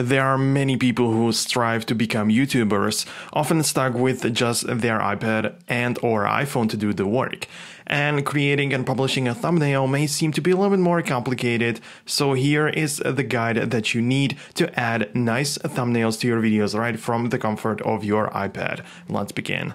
There are many people who strive to become YouTubers, often stuck with just their iPad and or iPhone to do the work. And creating and publishing a thumbnail may seem to be a little bit more complicated, so here is the guide that you need to add nice thumbnails to your videos right from the comfort of your iPad. Let's begin.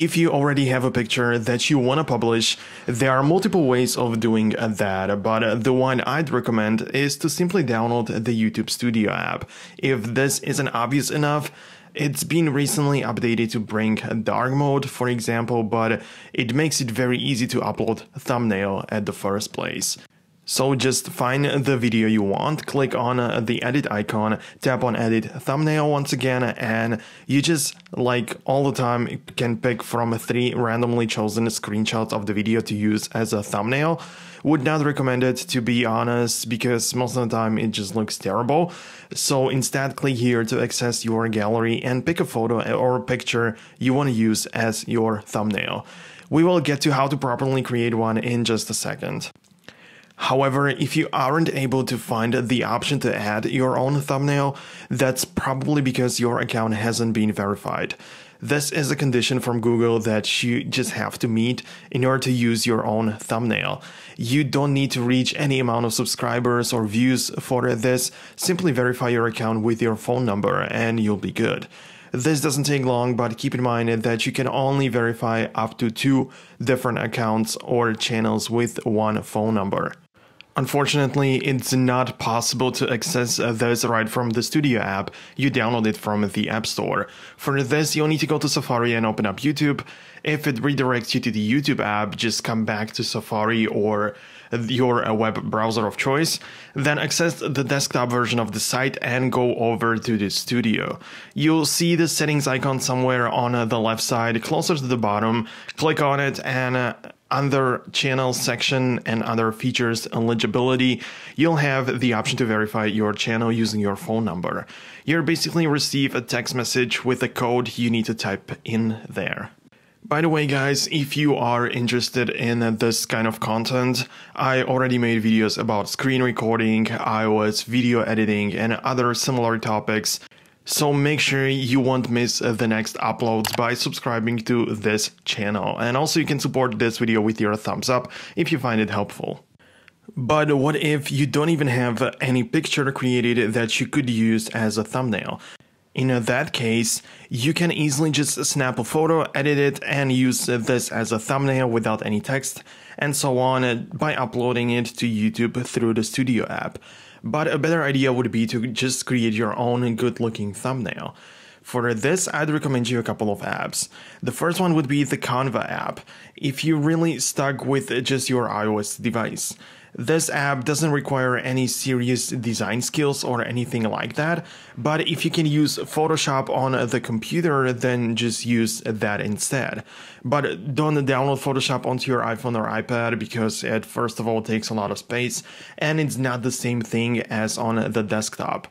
If you already have a picture that you want to publish, there are multiple ways of doing that, but the one I'd recommend is to simply download the YouTube Studio app. If this isn't obvious enough, it's been recently updated to bring dark mode, for example, but it makes it very easy to upload thumbnail at the first place. So just find the video you want, click on uh, the edit icon, tap on edit thumbnail once again, and you just like all the time can pick from three randomly chosen screenshots of the video to use as a thumbnail. Would not recommend it to be honest because most of the time it just looks terrible. So instead click here to access your gallery and pick a photo or picture you want to use as your thumbnail. We will get to how to properly create one in just a second. However, if you aren't able to find the option to add your own thumbnail, that's probably because your account hasn't been verified. This is a condition from Google that you just have to meet in order to use your own thumbnail. You don't need to reach any amount of subscribers or views for this, simply verify your account with your phone number and you'll be good. This doesn't take long, but keep in mind that you can only verify up to two different accounts or channels with one phone number. Unfortunately, it's not possible to access this right from the Studio app. You download it from the App Store. For this, you'll need to go to Safari and open up YouTube. If it redirects you to the YouTube app, just come back to Safari or your uh, web browser of choice, then access the desktop version of the site and go over to the studio. You'll see the settings icon somewhere on uh, the left side, closer to the bottom. Click on it and uh, under channel section and other features eligibility, you'll have the option to verify your channel using your phone number. You'll basically receive a text message with a code you need to type in there. By the way, guys, if you are interested in this kind of content, I already made videos about screen recording, iOS, video editing, and other similar topics. So make sure you won't miss uh, the next uploads by subscribing to this channel. And also you can support this video with your thumbs up if you find it helpful. But what if you don't even have any picture created that you could use as a thumbnail? In that case, you can easily just snap a photo, edit it, and use this as a thumbnail without any text, and so on uh, by uploading it to YouTube through the Studio app. But a better idea would be to just create your own good looking thumbnail. For this, I'd recommend you a couple of apps. The first one would be the Canva app, if you're really stuck with just your iOS device. This app doesn't require any serious design skills or anything like that, but if you can use Photoshop on the computer, then just use that instead. But don't download Photoshop onto your iPhone or iPad because it first of all takes a lot of space and it's not the same thing as on the desktop.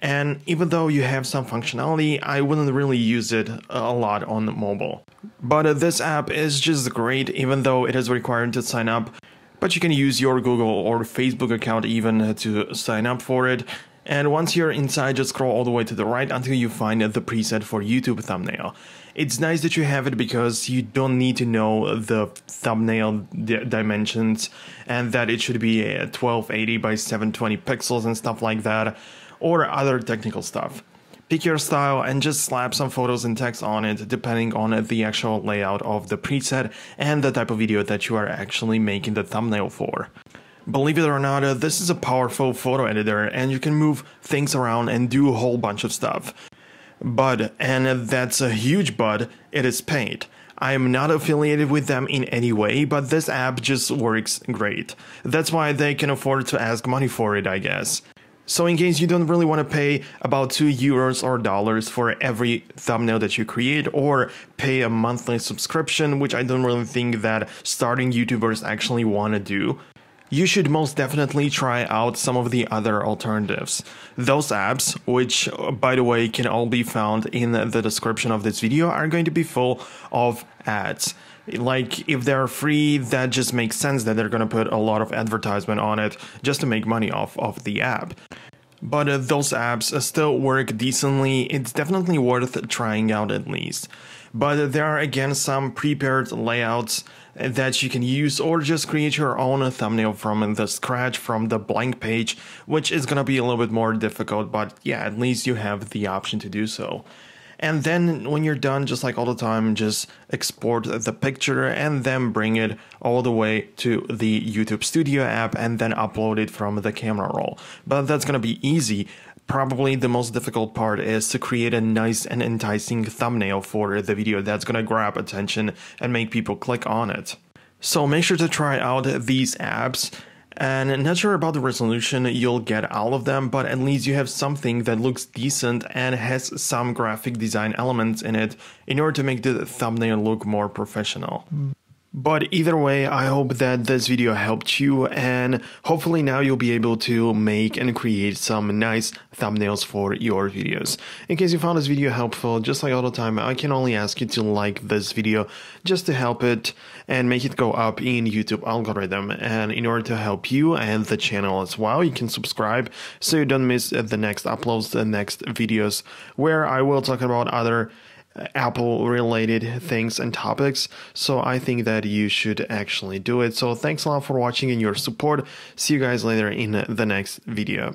And even though you have some functionality, I wouldn't really use it a lot on mobile. But this app is just great even though it is required to sign up but you can use your Google or Facebook account even uh, to sign up for it. And once you're inside, just scroll all the way to the right until you find uh, the preset for YouTube thumbnail. It's nice that you have it because you don't need to know the thumbnail dimensions and that it should be uh, 1280 by 720 pixels and stuff like that, or other technical stuff. Pick your style and just slap some photos and text on it depending on the actual layout of the preset and the type of video that you are actually making the thumbnail for. Believe it or not, uh, this is a powerful photo editor and you can move things around and do a whole bunch of stuff. But, and that's a huge but, it is paid. I am not affiliated with them in any way, but this app just works great. That's why they can afford to ask money for it, I guess. So in case you don't really want to pay about 2 euros or dollars for every thumbnail that you create or pay a monthly subscription, which I don't really think that starting YouTubers actually want to do, you should most definitely try out some of the other alternatives. Those apps, which by the way can all be found in the description of this video, are going to be full of ads. Like if they're free, that just makes sense that they're gonna put a lot of advertisement on it just to make money off of the app. But uh, those apps uh, still work decently. It's definitely worth trying out at least. But there are again some prepared layouts that you can use or just create your own thumbnail from the scratch from the blank page, which is gonna be a little bit more difficult, but yeah, at least you have the option to do so. And then when you're done, just like all the time, just export the picture and then bring it all the way to the YouTube Studio app and then upload it from the camera roll. But that's gonna be easy. Probably the most difficult part is to create a nice and enticing thumbnail for the video that's gonna grab attention and make people click on it. So make sure to try out these apps and not sure about the resolution you'll get out of them, but at least you have something that looks decent and has some graphic design elements in it in order to make the thumbnail look more professional. But either way, I hope that this video helped you and hopefully now you'll be able to make and create some nice thumbnails for your videos. In case you found this video helpful, just like all the time, I can only ask you to like this video just to help it and make it go up in YouTube algorithm. And in order to help you and the channel as well, you can subscribe so you don't miss the next uploads, the next videos where I will talk about other Apple related things and topics. So I think that you should actually do it. So thanks a lot for watching and your support. See you guys later in the next video.